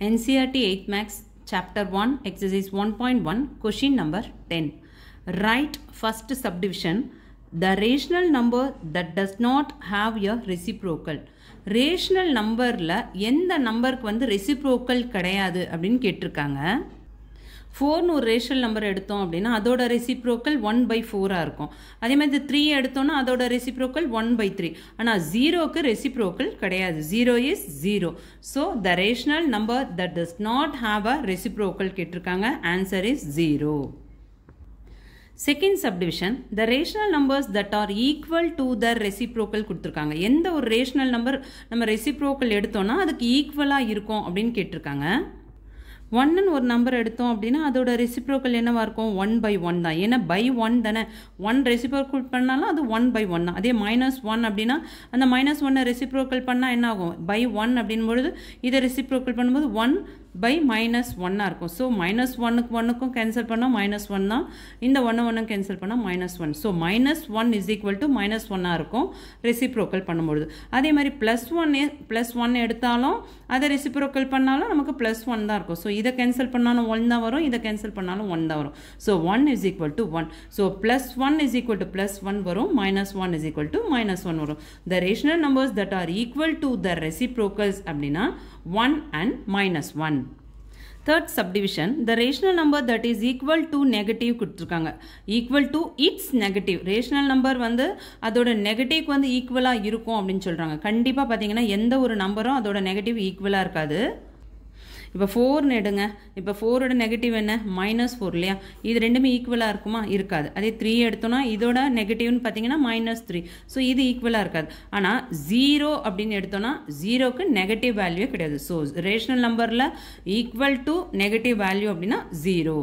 NCRT 8 Max Chapter 1 Exercise 1.1 Question number 10 Write first subdivision the rational number that does not have a reciprocal rational நம்பரில் எந்த நம்பருக்கு வந்து reciprocal கிடையாது அப்படின்னு கேட்டிருக்காங்க ஃபோர்னு ஒரு ரேஷனல் நம்பர் எடுத்தோம் அப்படின்னா அதோட ரெசிப்ரோக்கல் ஒன் பை ஃபோராக இருக்கும். அதே மாதிரி த்ரீ எடுத்தோம்னா அதோட ரெசிப்ரோக்கல் ஒன் பை த்ரீ ஆனால் ஜீரோக்கு ரெசிப்ரோக்கல் கிடையாது. Zero is zero so the rational number that does not have a reciprocal கேட்டிருக்காங்க. Answer is zero second subdivision the rational numbers that are equal to the reciprocal கொடுத்துருக்காங்க. எந்த ஒரு rational number நம்ம reciprocal எடுத்தோம்னா அதுக்கு ஈக்குவலாக இருக்கும் அப்படின்னு கேட்டிருக்காங்க. ஒன்னுன்னு ஒரு நம்பர் எடுத்தோம் அப்படின்னா அதோட ரெசிப்ரோக்கல் என்னவாக இருக்கும்? ஒன் பை ஒன் தான். ஏன்னா பை ஒன் தானே. ஒன் ரெசிப்ரோக்கல் பண்ணாலும் அது ஒன் பை ஒன் தான். அதே மைனஸ் ஒன் அப்படின்னா அந்த மைனஸ் ஒன்னை ரெசிப்ரோக்கல் பண்ணால் என்ன ஆகும்? பை ஒன் அப்படின்பொழுது இதை ரெசிப்ரோக்கல் பண்ணும்போது ஒன் பை மைனஸ் ஒன்னாக இருக்கும். ஸோ மைனஸ் ஒன்னுக்கு ஒன்றுக்கும் கேன்சல் பண்ணால் மைனஸ் ஒன் தான். இந்த ஒன்று ஒன்றும் கேன்சல் பண்ணால் minus one so minus one is equal to minus ஒன்னாக இருக்கும் ரெசிப்ரோக்கல் பண்ணும்பொழுது. அதே மாதிரி ப்ளஸ் ஒன் ப்ளஸ் ஒன் எடுத்தாலும் அதை ரெசிப்ரோக்கல் பண்ணாலும் நமக்கு ப்ளஸ் ஒன் தான் இருக்கும். ஸோ இதை கேன்சல் பண்ணாலும் ஒன் தான் வரும் இதை கேன்சல் பண்ணாலும் ஒன் தான் வரும். So one is equal to one so plus one is equal to plus one வரும் minus one is equal to minus one வரும். The rational numbers that are equal to the reciprocals அப்படின்னா one and minus one third subdivision the rational number that is equal to negative கொடுத்துருக்காங்க. Equal to it's negative rational number வந்து அதோட நெகட்டிவ்க்கு வந்து ஈக்குவலாக இருக்கும் அப்படின்னு சொல்கிறாங்க கண்டிப்பாக பார்த்தீங்கன்னா எந்த ஒரு நம்பரும் அதோட நெகட்டிவ் ஈக்குவலாக இருக்காது. இப்போ ஃபோர்னு எடுங்க. இப்போ ஃபோரோட நெகட்டிவ் என்ன? மைனஸ் ஃபோர் இல்லையா? இது ரெண்டுமே ஈக்குவலாக இருக்குமா? இருக்காது. அதே த்ரீ எடுத்தோம்னா இதோட நெகட்டிவ்னு பார்த்தீங்கன்னா மைனஸ் த்ரீ ஸோ இது ஈக்குவலாக இருக்காது. ஆனால் ஜீரோ அப்படின்னு எடுத்தோம்னா ஜீரோக்கு நெகட்டிவ் வேல்யூ கிடையாது. ஸோ ரேஷனல் நம்பரில் ஈக்குவல் டு நெகட்டிவ் வேல்யூ அப்படின்னா ஜீரோ